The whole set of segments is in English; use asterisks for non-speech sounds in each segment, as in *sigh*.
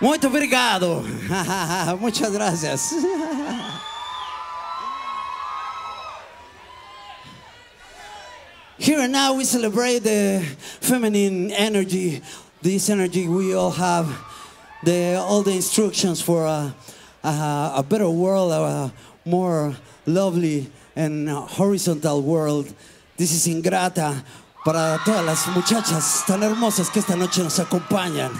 Muito obrigado. *laughs* Muchas gracias. Here and now we celebrate the feminine energy, this energy we all have, the, all the instructions for a, a, a better world, a more lovely and horizontal world. This is Ingrata para todas las muchachas tan hermosas que esta noche nos acompañan.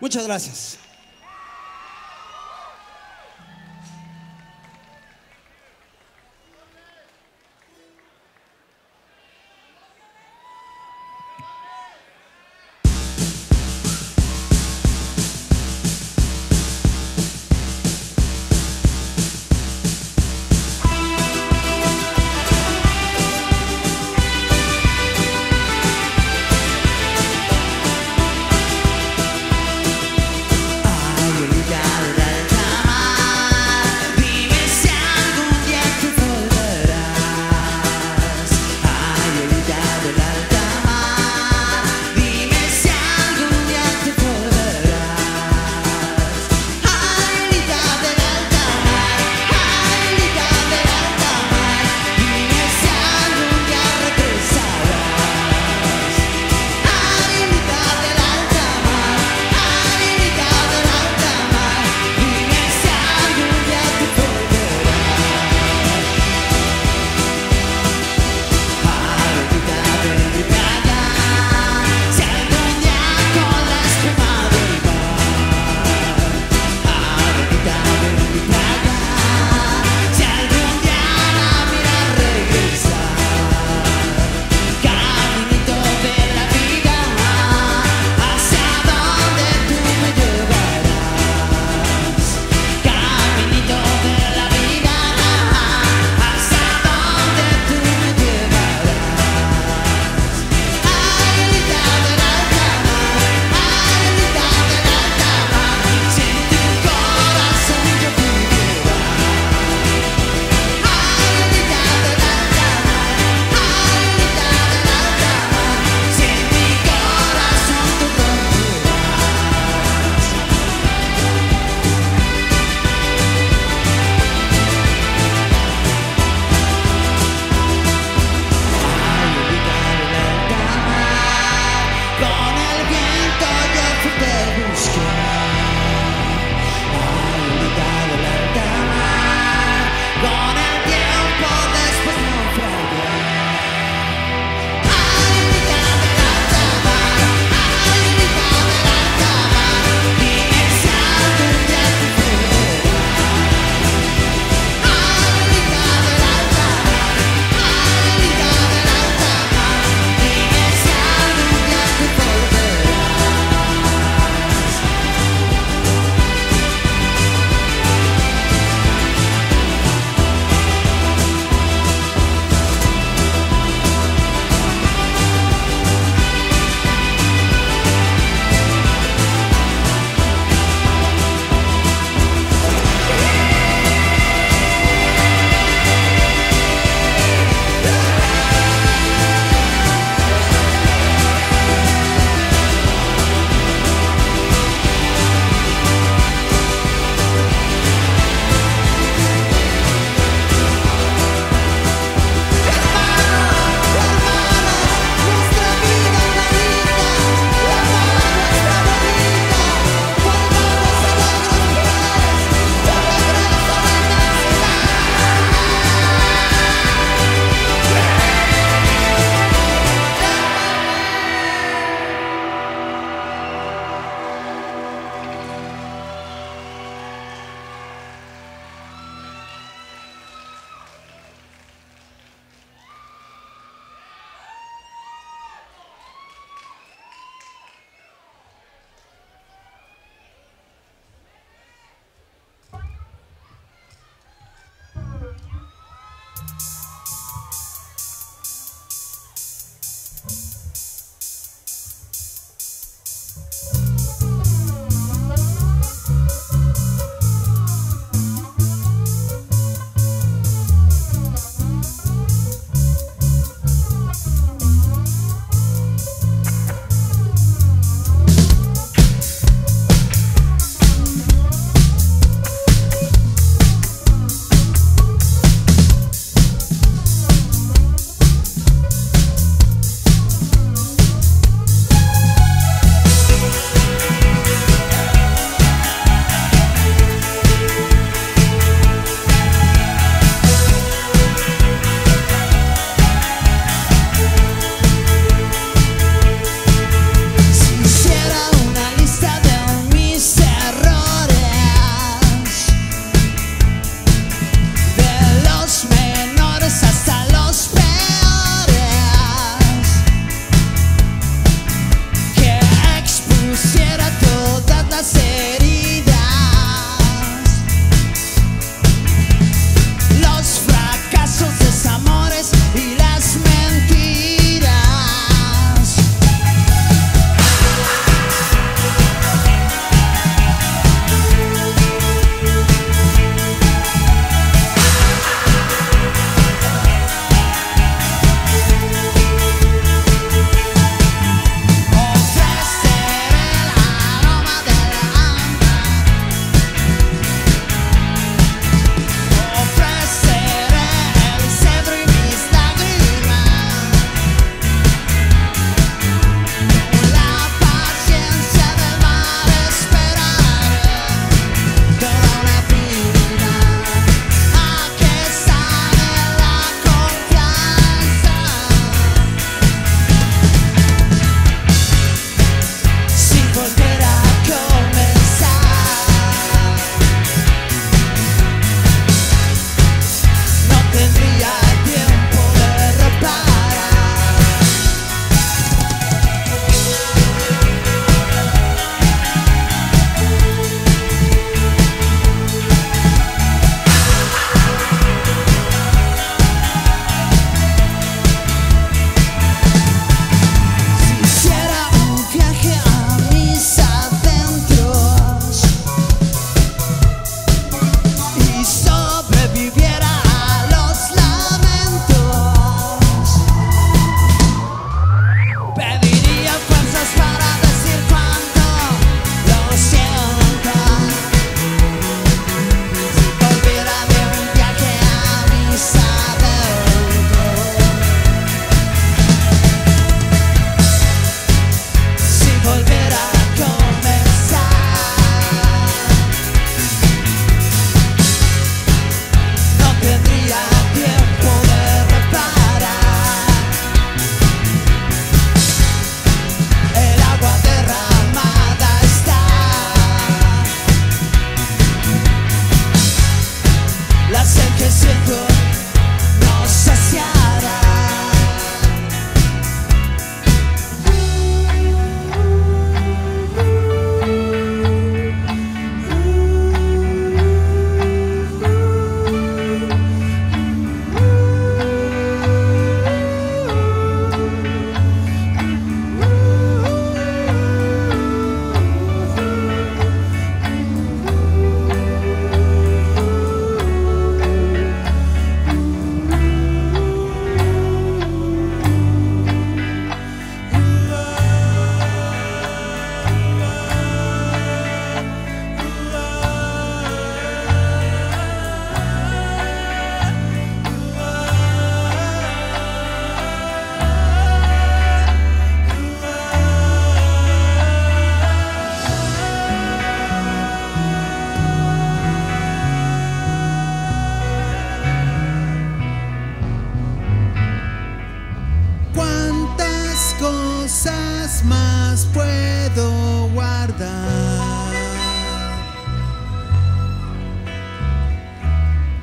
Muchas gracias.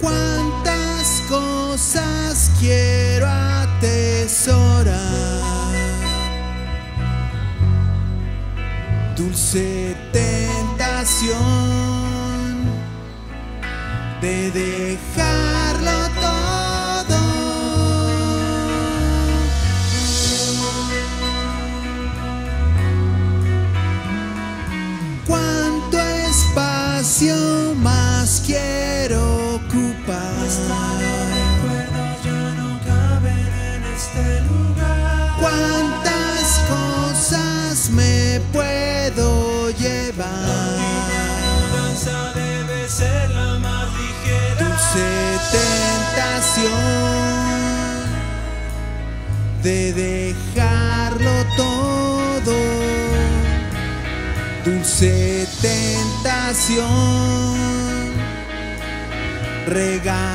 ¿Cuántas cosas quiero atesorar? Dulce tentación de dejarlo debe ser la más ligera. Dulce tentación de dejarlo todo. Dulce tentación regalarlo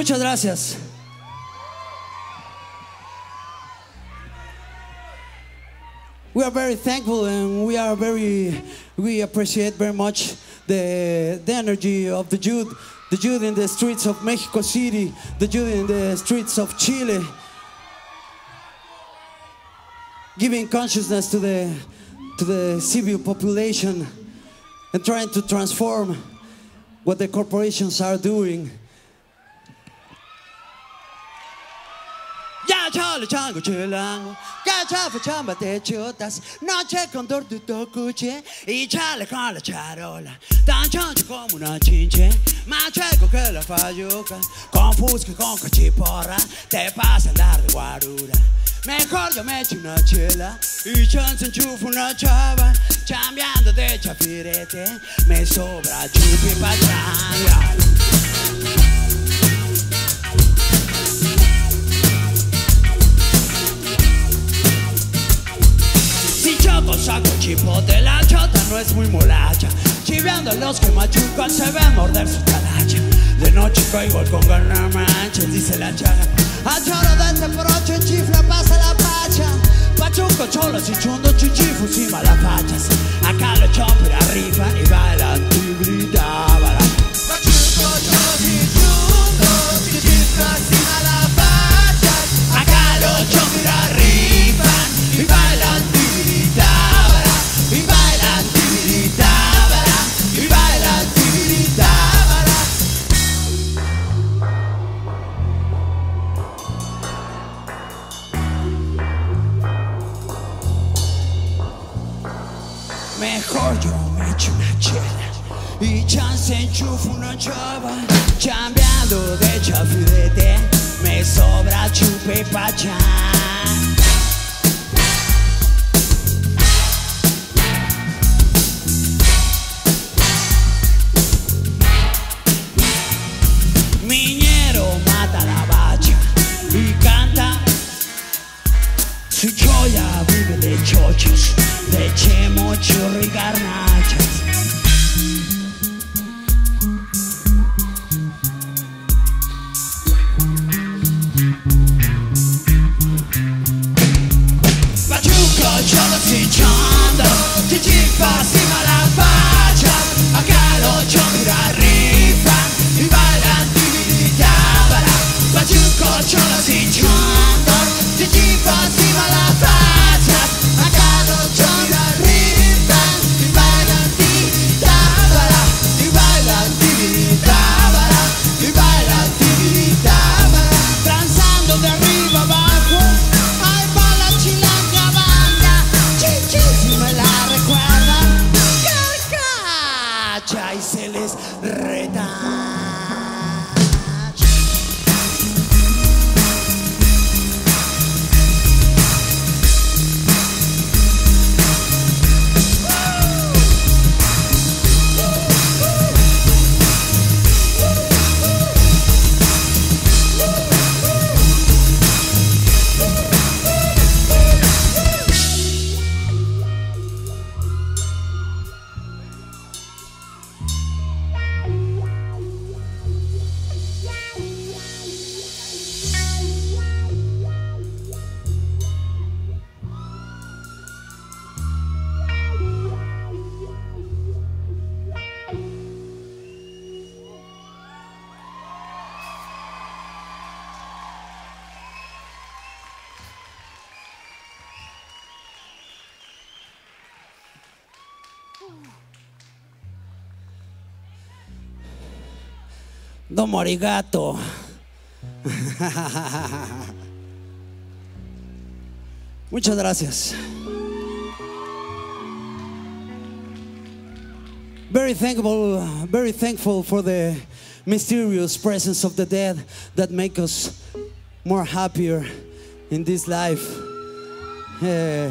Muchas gracias. We are very thankful and we are very, we appreciate very much the, the energy of the youth, the youth in the streets of Mexico City, the youth in the streets of Chile, giving consciousness to the, to the civil population and trying to transform what the corporations are doing. Ya chale chango chilango, ya chafa chamba te chutas, noche con tu tocuche y chale con la charola, tan chancho como una chinche, más chueco que la falluca, con fusca con cachiporra, te pasa andar de guarura. Mejor yo me echo una chela. Y chance enchufo una chava, chambeando de chafirete, me sobra chupi pa' Choco saco chipote, la chota no es muy molacha. Chiveando los que machucan se ven morder su talacha. De noche caigo con ganas manchas, dice la chaga. A choro de este broche chifla pasa la pacha. Pachuco, cholos y chundo, chichifu y malapachas. Acá los choppers arriba y bailan y gritaban. pra. Domo arigato. *laughs* Muchas gracias. Very thankful, very thankful for the mysterious presence of the dead that make us more happier in this life. Eh.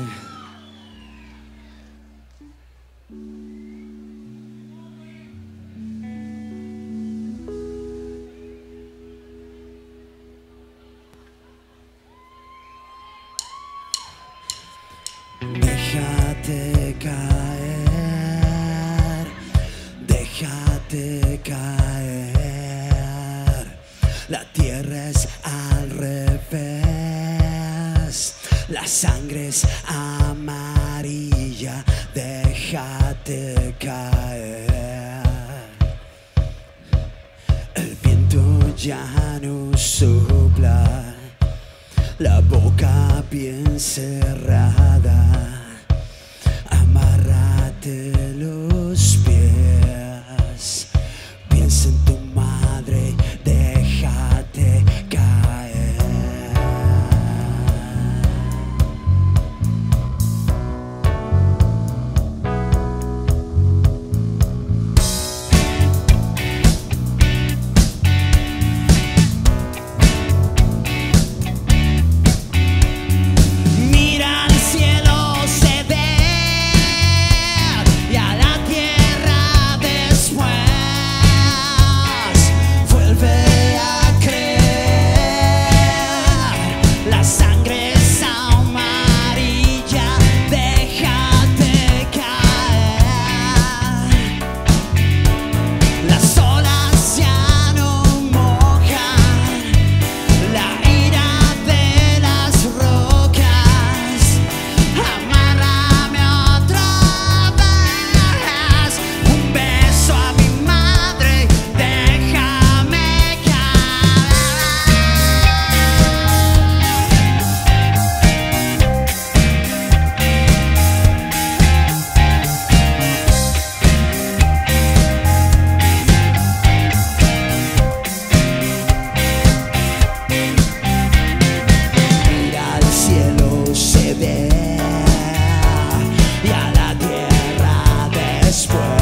spread.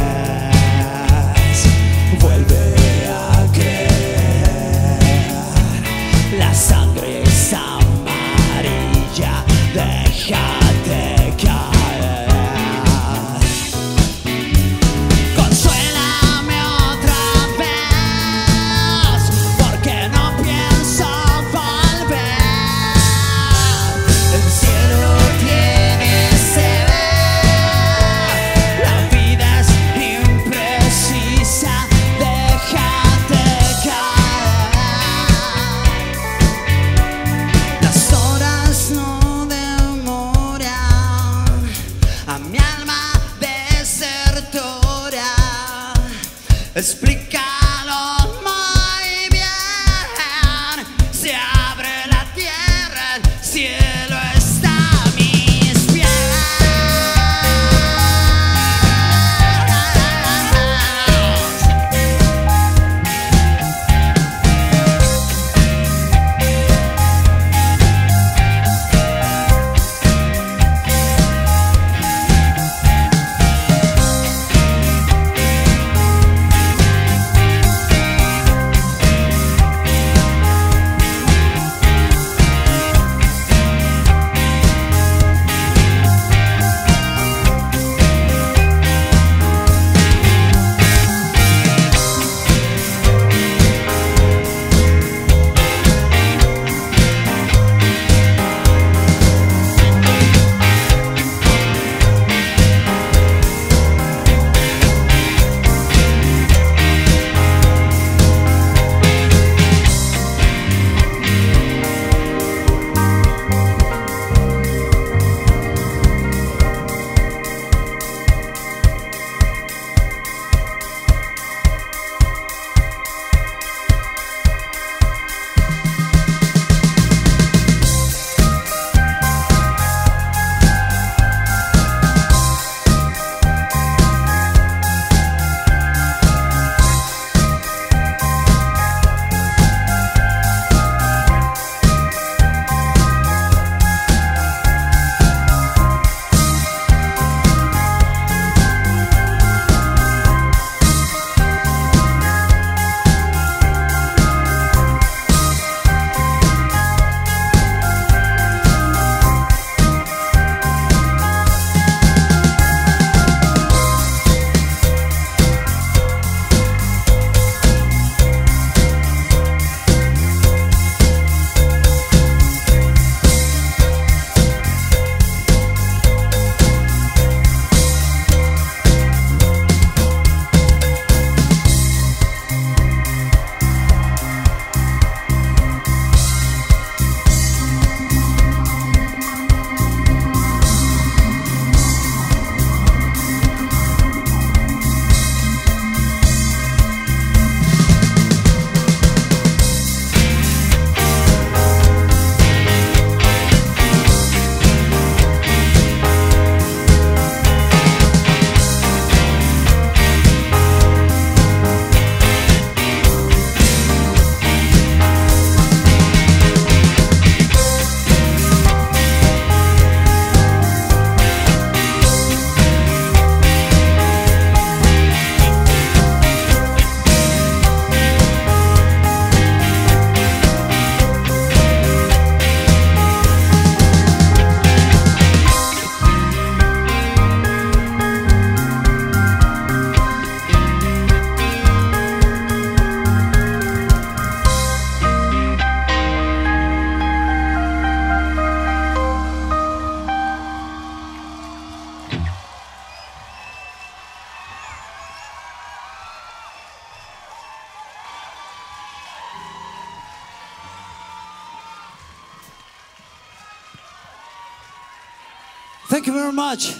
Much.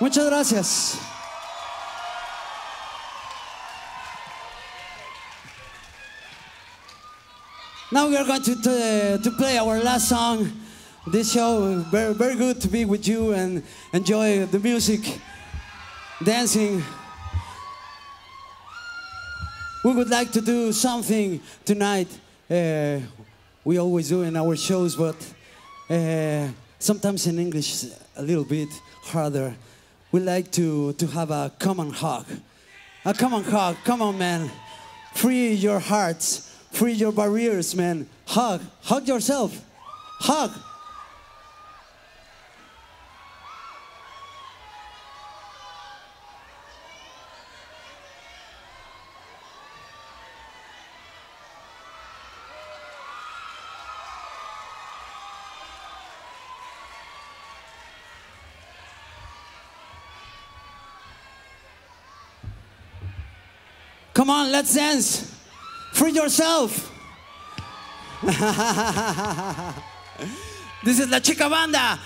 Muchas gracias. Now we are going to, to, to play our last song. This show, very, very good to be with you and enjoy the music, dancing. We would like to do something tonight. Uh, we always do in our shows, but uh, sometimes in English is a little bit harder. We like to, to have a common hug. A common hug. Come on, man. Free your hearts. Free your barriers, man. Hug. Hug yourself. Hug. Come on, let's dance. Free yourself. *laughs* this is La Chica Banda.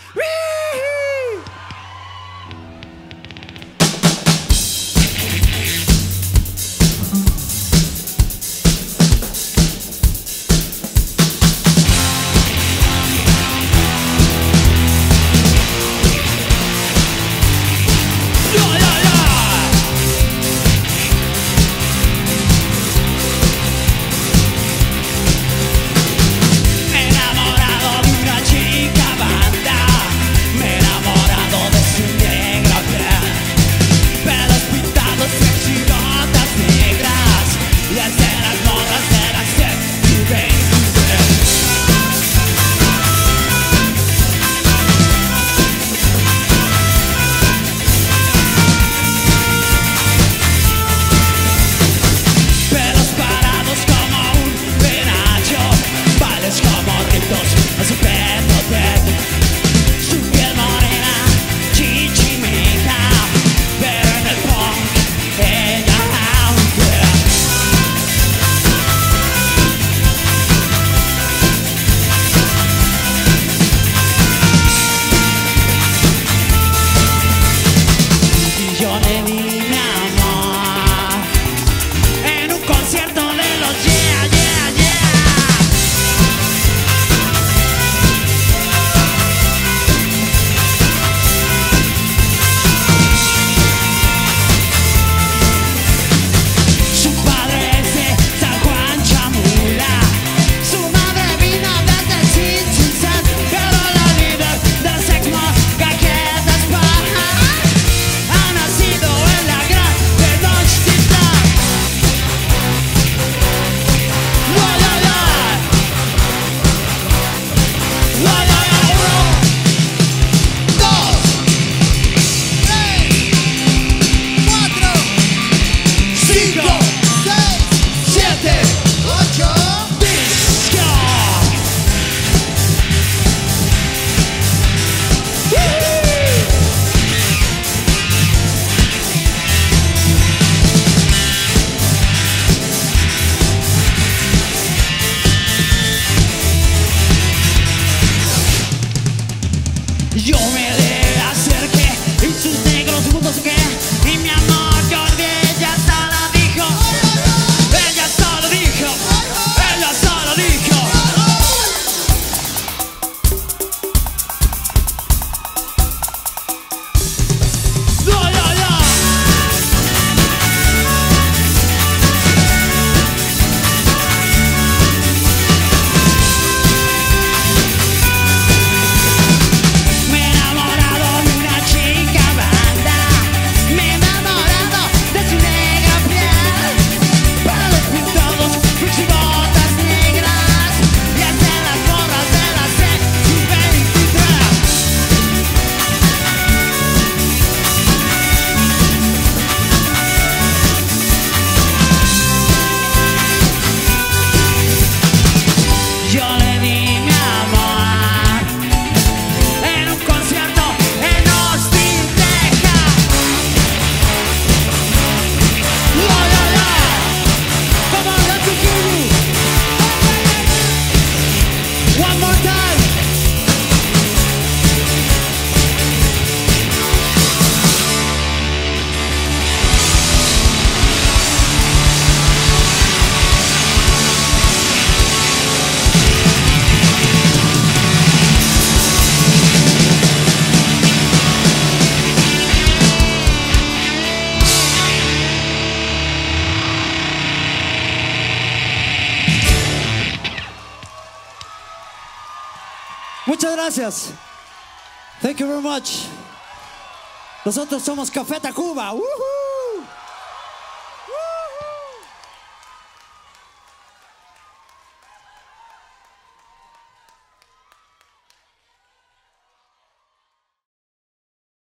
gracias. Thank you very much. Nosotros somos Café Tacuba. Uh.